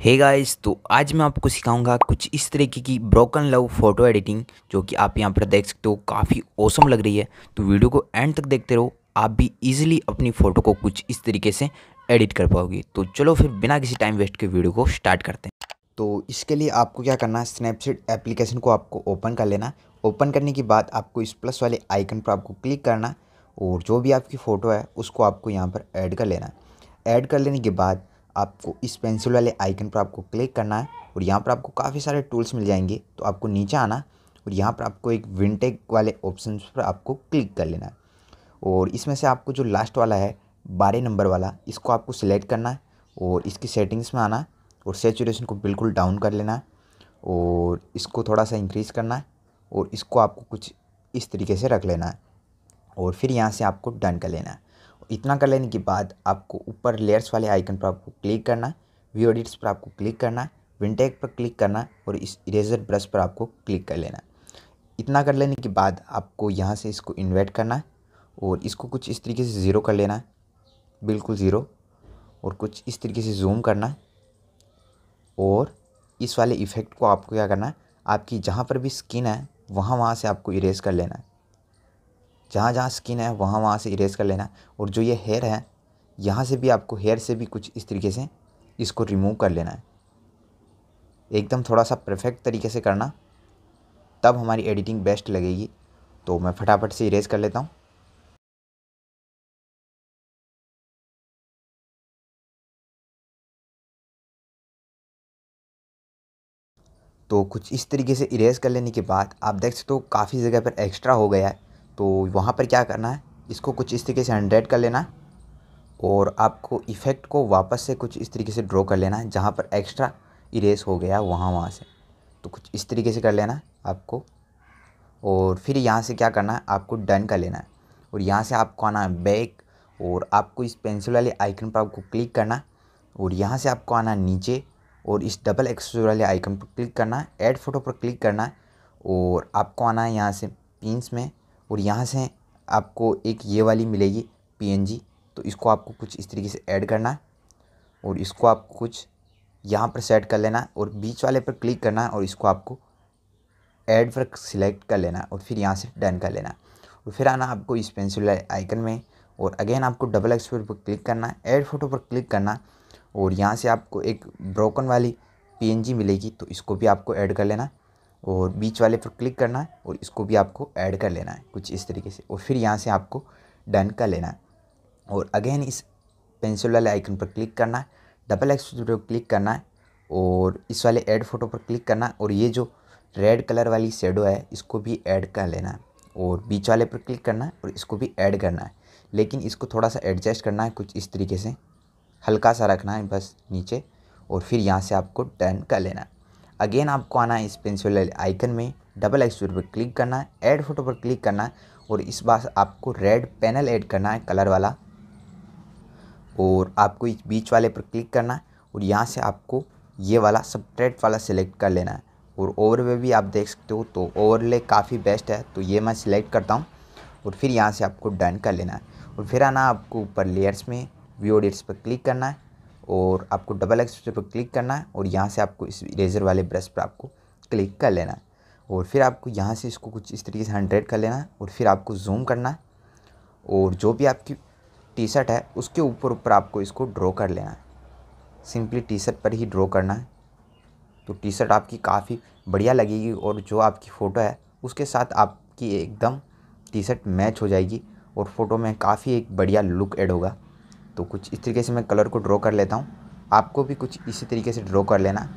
Hey guys तो आज मैं आपको सिखाऊँगा कुछ इस तरीके की ब्रोकन लव फ़ोटो एडिटिंग जो कि आप यहाँ पर देख सकते हो, काफ़ी औसम लग रही है। तो वीडियो को एंड तक देखते रहो, आप भी इजीली अपनी फ़ोटो को कुछ इस तरीके से एडिट कर पाओगे। तो चलो फिर बिना किसी टाइम वेस्ट के वीडियो को स्टार्ट करते हैं। तो इसके लिए आपको क्या करना है स्नैपचैट एप्लीकेशन को आपको ओपन कर लेना। ओपन करने के बाद आपको इस प्लस वाले आइकन पर आपको क्लिक करना और जो भी आपकी फ़ोटो है, उसको आपको यहाँ पर ऐड कर लेना। ऐड कर लेने के बाद आपको इस पेंसिल वाले आइकन पर आपको क्लिक करना है और यहाँ पर आपको काफ़ी सारे टूल्स मिल जाएँगे। तो आपको नीचे आना और यहाँ पर आपको एक विंटेक वाले ऑप्शन पर आपको क्लिक कर लेना है। और इसमें से आपको जो लास्ट वाला है, बारह नंबर वाला, इसको आपको सिलेक्ट करना है और इसकी सेटिंग्स में आना और सेचुरेशन को बिल्कुल डाउन कर लेना है और इसको थोड़ा सा इंक्रीज़ करना है और इसको आपको कुछ इस तरीके से रख लेना है और फिर यहाँ से आपको डन कर लेना है। इतना कर लेने के बाद आपको ऊपर लेयर्स वाले आइकन पर आपको क्लिक करना व्यू एडिट्स पर आपको क्लिक करना विंटेक पर क्लिक करना और इस इरेजर ब्रश पर आपको क्लिक कर लेना इतना कर लेने के बाद आपको यहाँ से इसको इन्वर्ट करना और इसको कुछ इस तरीके से ज़ीरो कर लेना बिल्कुल ज़ीरो और कुछ इस तरीके से जूम करना और इस वाले इफ़ेक्ट को आपको क्या करना है, आपकी जहाँ पर भी स्किन है वहाँ वहाँ से आपको इरेज कर लेना जहाँ जहाँ स्किन है, वहाँ वहाँ से इरेज कर लेना और जो ये हेयर है, यहाँ से भी आपको हेयर से भी कुछ इस तरीके से इसको रिमूव कर लेना है। एकदम थोड़ा सा परफेक्ट तरीके से करना, तब हमारी एडिटिंग बेस्ट लगेगी। तो मैं फटाफट से इरेज कर लेता हूँ। तो कुछ इस तरीके से इरेज कर लेने के बाद आप देख सकते हो काफ़ी जगह पर एक्स्ट्रा हो गया है। तो वहाँ पर क्या करना है? इसको कुछ इस तरीके से हंड्रेड कर लेना और आपको इफ़ेक्ट को वापस से कुछ इस तरीके से ड्रॉ कर लेना है जहाँ पर एक्स्ट्रा इरेज हो गया वहाँ वहाँ से। तो कुछ इस तरीके से कर लेना है आपको और फिर यहाँ से क्या करना है? आपको डन कर लेना है और यहाँ से आपको आना है बैक और आपको इस पेंसिल वाले आइकन पर आपको क्लिक करना और यहाँ से आपको आना नीचे और इस डबल एक्सपोजर वाले आइकन पर क्लिक करना है ऐड फ़ोटो पर क्लिक करना है और आपको आना है यहाँ से पिंस में और यहाँ से आपको एक ये वाली मिलेगी पीएनजी तो इसको आपको कुछ इस तरीके से ऐड करना है और इसको आपको कुछ यहाँ पर सेट कर लेना है और बीच वाले पर क्लिक करना है और इसको आपको ऐड पर सिलेक्ट कर लेना है और फिर यहाँ से डन कर लेना। और फिर आना आपको इस पेंसिल आइकन में और अगेन आपको डबल एक्सपोर पर क्लिक करना है ऐड फ़ोटो पर क्लिक करना और यहाँ से आपको एक ब्रोकन वाली पीएनजी मिलेगी तो इसको भी आपको ऐड कर लेना। और बीच वाले पर क्लिक करना है और इसको भी आपको ऐड कर लेना है कुछ इस तरीके से। और फिर यहाँ से आपको डन कर लेना है। और अगेन इस पेंसिल वाले आइकन पर क्लिक करना है, डबल एक्स पर क्लिक करना है और इस वाले ऐड फ़ोटो पर क्लिक करना है और ये जो रेड कलर वाली शेडो है इसको भी ऐड कर लेना है और बीच वाले पर क्लिक करना है और इसको भी ऐड करना है। लेकिन इसको थोड़ा सा एडजस्ट करना है कुछ इस तरीके से, हल्का सा रखना है बस नीचे और फिर यहाँ से आपको डन कर लेना है। अगेन आपको आना है इस पेंसिल आइकन में डबल एक्सप्लोर पर क्लिक करना है ऐड फ़ोटो पर क्लिक करना है, और इस बार आपको रेड पैनल ऐड करना है कलर वाला। और आपको इस बीच वाले पर क्लिक करना है, और यहाँ से आपको ये वाला सब्ट्रेट वाला सिलेक्ट कर लेना है। और ओवरले भी आप देख सकते हो तो ओवरले काफ़ी बेस्ट है तो ये मैं सिलेक्ट करता हूँ, और फिर यहाँ से आपको डन कर लेना है। और फिर आना आपको ऊपर लेयर्स में व्यू एडिट्स पर क्लिक करना है और आपको डबल एक्स पर क्लिक करना है और यहाँ से आपको इस इरेजर वाले ब्रश पर आपको क्लिक कर लेना है। और फिर आपको यहाँ से इसको कुछ इस तरीके से हंड्रेड कर लेना है और फिर आपको जूम करना है। और जो भी आपकी टी शर्ट है, उसके ऊपर ऊपर आपको इसको ड्रॉ कर लेना है। सिंपली टी शर्ट पर ही ड्रॉ करना है। तो टी शर्ट आपकी काफ़ी बढ़िया लगेगी और जो आपकी फ़ोटो है, उसके साथ आपकी एकदम टी शर्ट मैच हो जाएगी और फ़ोटो में काफ़ी एक बढ़िया लुक ऐड होगा। तो कुछ इस तरीके से मैं कलर को ड्रॉ कर लेता हूँ। आपको भी कुछ इसी तरीके से ड्रॉ कर लेना।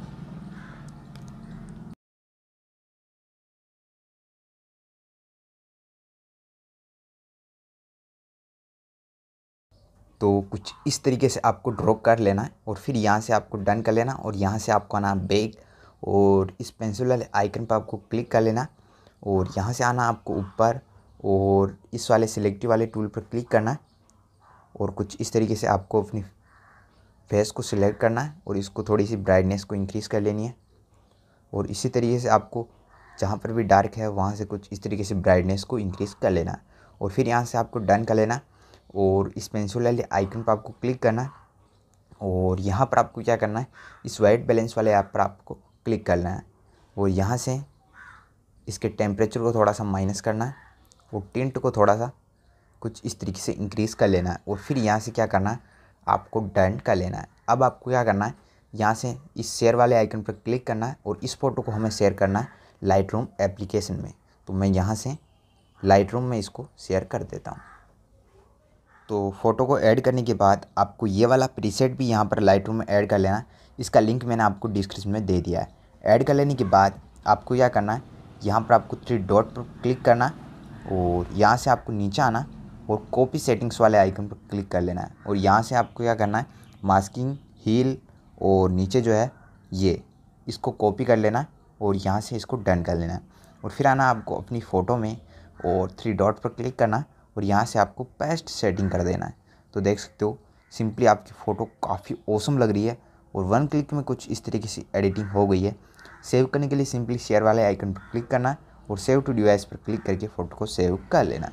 तो कुछ इस तरीके से आपको ड्रॉ कर लेना है और फिर यहाँ से आपको डन कर लेना और यहाँ से आपको आना बैग और इस पेंसिल वाले आइकन पर आपको क्लिक कर लेना और यहाँ से आना आपको ऊपर और इस वाले सिलेक्टिव वाले टूल पर क्लिक करना। है और कुछ इस तरीके से आपको अपनी फेस को सिलेक्ट करना है और इसको थोड़ी सी ब्राइटनेस को इंक्रीज़ कर लेनी है। और इसी तरीके से आपको जहाँ पर भी डार्क है, वहाँ से कुछ इस तरीके से ब्राइटनेस को इंक्रीज़ कर लेना है। और फिर यहाँ से आपको डन कर लेना और इस पेंसिल वाले आइकन पर आपको क्लिक करना है। और यहाँ पर आपको क्या करना है, इस वाइट बैलेंस वाले ऐप पर आपको क्लिक करना है। और यहाँ से इसके टेम्परेचर को थोड़ा सा माइनस करना है और टिंट को थोड़ा सा कुछ इस तरीके से इंक्रीज़ कर लेना है और फिर यहाँ से क्या करना है? आपको डन कर लेना है। अब आपको क्या करना है? यहाँ से इस शेयर वाले आइकन पर क्लिक करना है और इस फ़ोटो को हमें शेयर करना है लाइट रूम एप्लीकेशन में। तो मैं यहाँ से लाइट रूम में इसको शेयर कर देता हूँ। तो फ़ोटो को ऐड करने के बाद आपको ये वाला प्रीसेट भी यहाँ पर लाइट रूम में ऐड कर लेना इसका लिंक मैंने आपको डिस्क्रिप्शन में दे दिया है। ऐड कर लेने के बाद आपको क्या करना है? यहाँ पर आपको थ्री डॉट पर क्लिक करना और यहाँ से आपको नीचे आना और कॉपी सेटिंग्स वाले आइकन पर क्लिक कर लेना है। और यहाँ से आपको क्या करना है? मास्किंग हील और नीचे जो है, ये। इसको कॉपी कर लेना है और यहाँ से इसको डन कर लेना है। और फिर आना आपको अपनी फ़ोटो में और थ्री डॉट पर क्लिक करना और यहाँ से आपको पेस्ट सेटिंग कर देना है। तो देख सकते हो सिंपली आपकी फ़ोटो काफ़ी औसम लग रही है और वन क्लिक में कुछ इस तरीके से एडिटिंग हो गई है। सेव करने के लिए सिंपली शेयर वाले आइकन पर क्लिक करना है और सेव टू डिवाइस पर क्लिक करके फ़ोटो को सेव कर लेना।